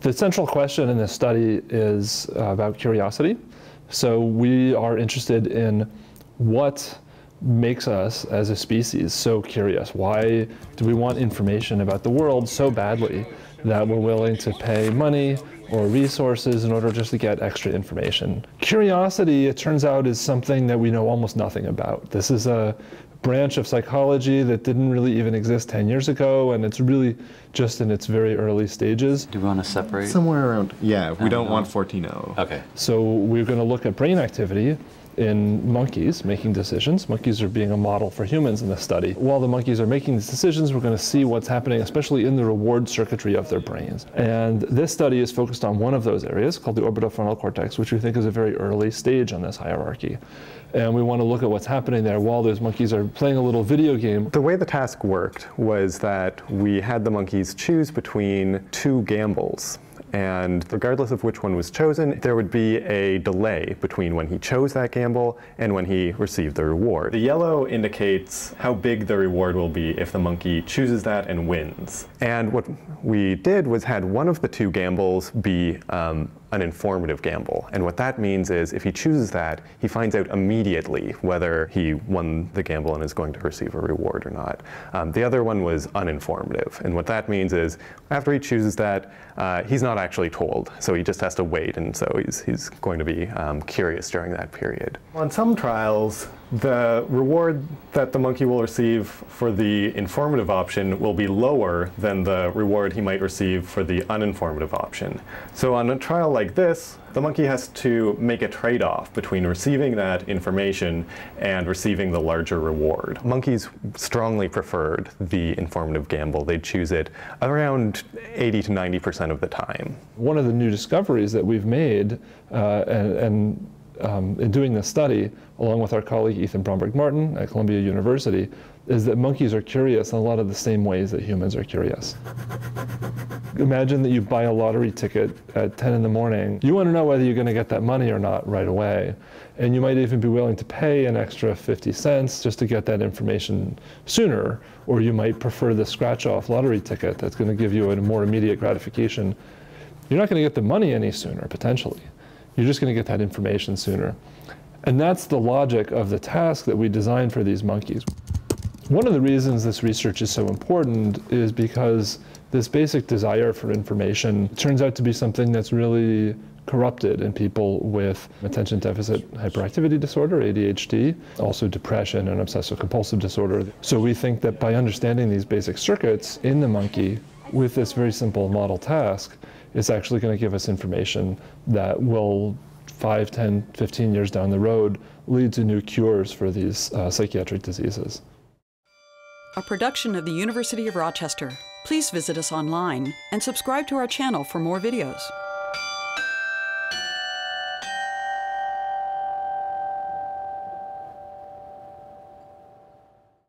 The central question in this study is uh, about curiosity. So we are interested in what makes us as a species so curious. Why do we want information about the world so badly that we're willing to pay money or resources in order just to get extra information? Curiosity, it turns out, is something that we know almost nothing about. This is a branch of psychology that didn't really even exist 10 years ago, and it's really just in its very early stages. Do we want to separate? Somewhere around, yeah, we don't no. want 14.0. Okay. So we're going to look at brain activity in monkeys making decisions. Monkeys are being a model for humans in this study. While the monkeys are making these decisions, we're going to see what's happening, especially in the reward circuitry of their brains. And this study is focused on one of those areas called the orbitofrontal cortex, which we think is a very early stage on this hierarchy. And we want to look at what's happening there while those monkeys are playing a little video game. The way the task worked was that we had the monkeys choose between two gambles. And regardless of which one was chosen, there would be a delay between when he chose that gamble and when he received the reward. The yellow indicates how big the reward will be if the monkey chooses that and wins. And what we did was had one of the two gambles be um, an informative gamble. And what that means is if he chooses that, he finds out immediately whether he won the gamble and is going to receive a reward or not. Um, the other one was uninformative. And what that means is after he chooses that, uh, he's not actually told. So he just has to wait. And so he's, he's going to be um, curious during that period. On some trials, the reward that the monkey will receive for the informative option will be lower than the reward he might receive for the uninformative option. So on a trial like this, the monkey has to make a trade-off between receiving that information and receiving the larger reward. Monkeys strongly preferred the informative gamble. They'd choose it around 80 to 90% of the time. One of the new discoveries that we've made, uh, and, and um, in doing this study, along with our colleague Ethan Bromberg Martin at Columbia University, is that monkeys are curious in a lot of the same ways that humans are curious. Imagine that you buy a lottery ticket at 10 in the morning. You want to know whether you're going to get that money or not right away. And you might even be willing to pay an extra 50 cents just to get that information sooner. Or you might prefer the scratch off lottery ticket that's going to give you a more immediate gratification. You're not going to get the money any sooner, potentially. You're just going to get that information sooner. And that's the logic of the task that we designed for these monkeys. One of the reasons this research is so important is because this basic desire for information turns out to be something that's really corrupted in people with attention deficit hyperactivity disorder, ADHD, also depression and obsessive compulsive disorder. So we think that by understanding these basic circuits in the monkey with this very simple model task, it's actually going to give us information that will 5, 10, 15 years down the road lead to new cures for these uh, psychiatric diseases. A production of the University of Rochester. Please visit us online and subscribe to our channel for more videos.